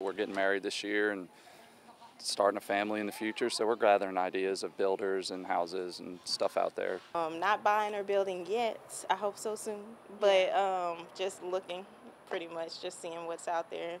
We're getting married this year and starting a family in the future, so we're gathering ideas of builders and houses and stuff out there. Um, not buying or building yet. I hope so soon, but um, just looking, pretty much, just seeing what's out there.